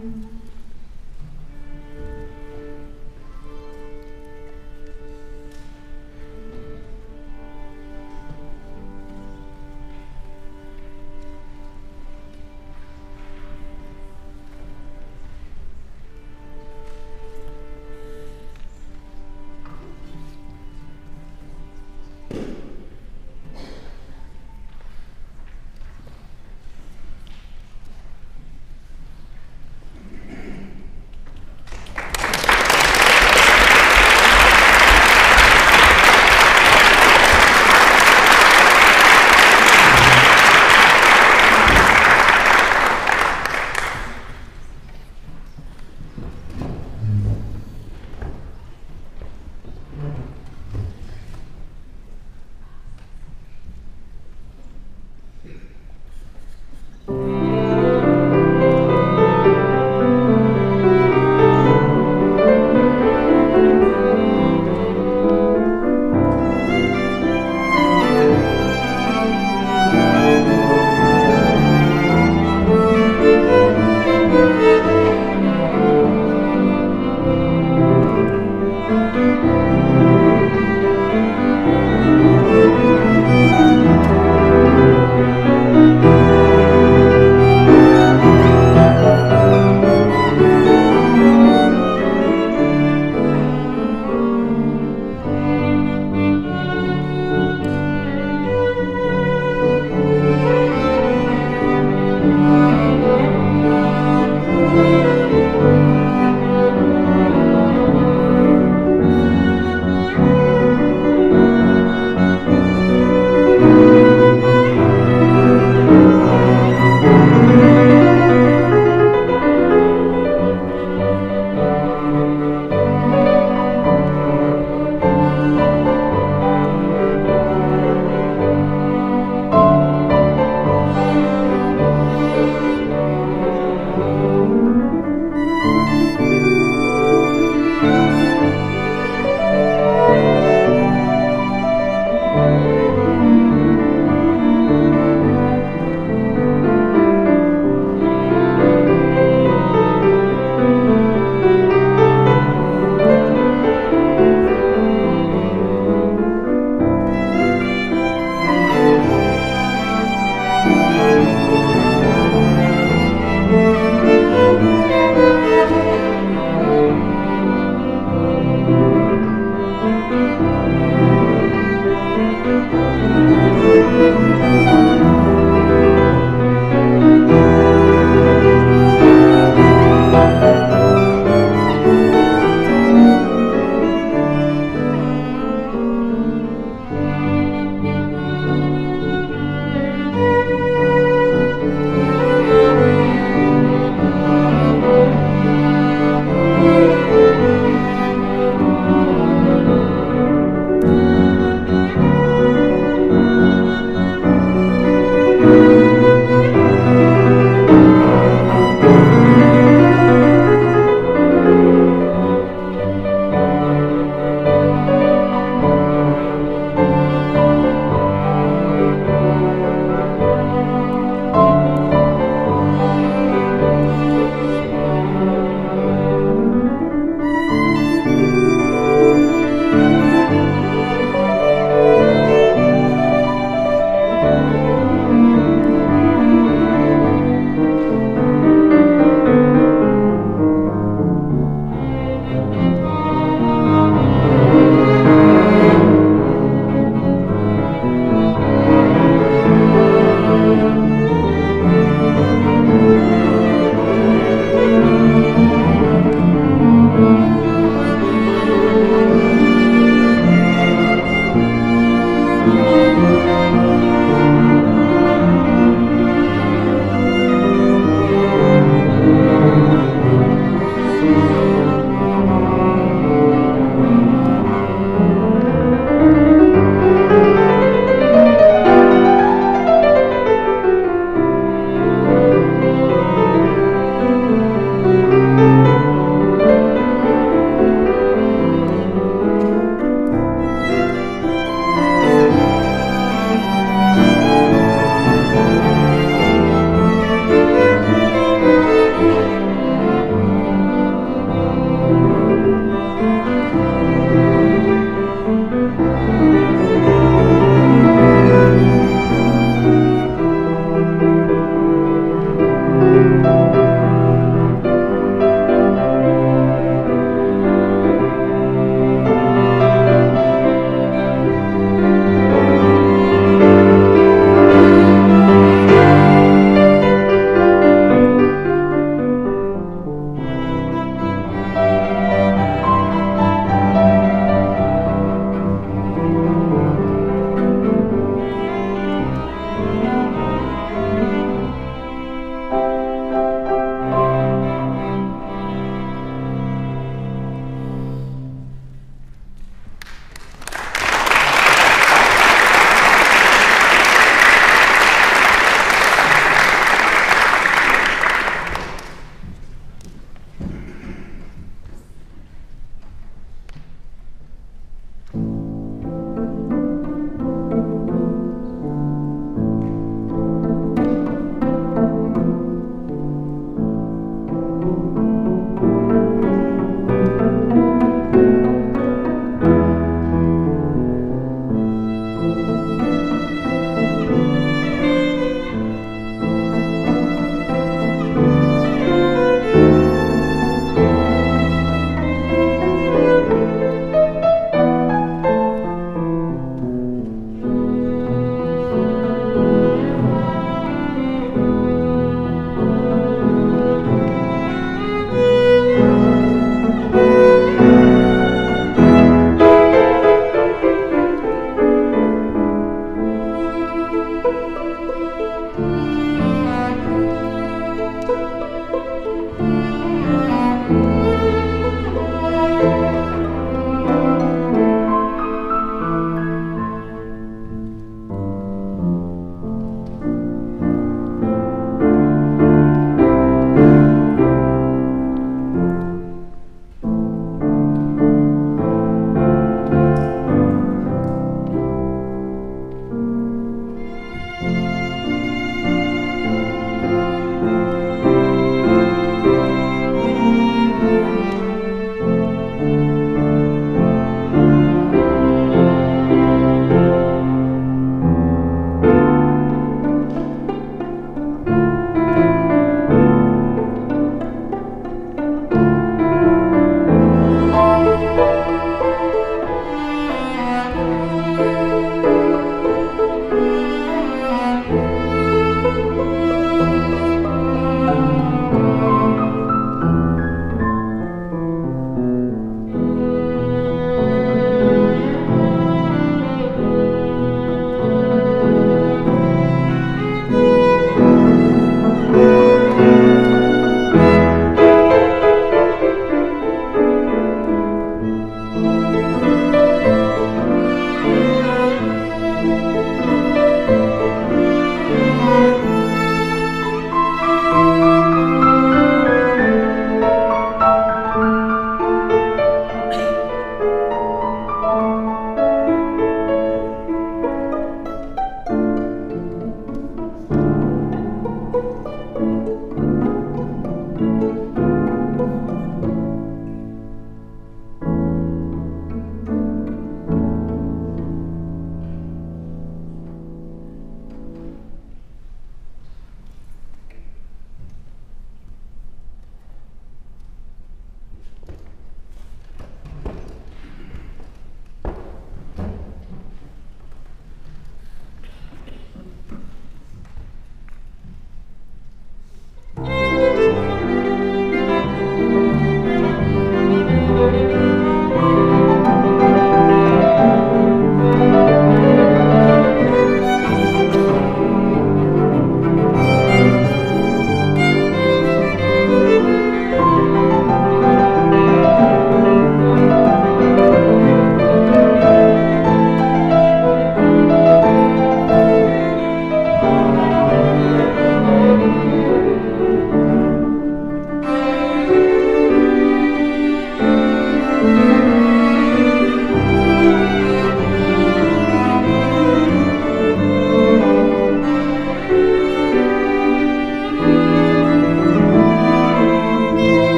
Mm-hmm.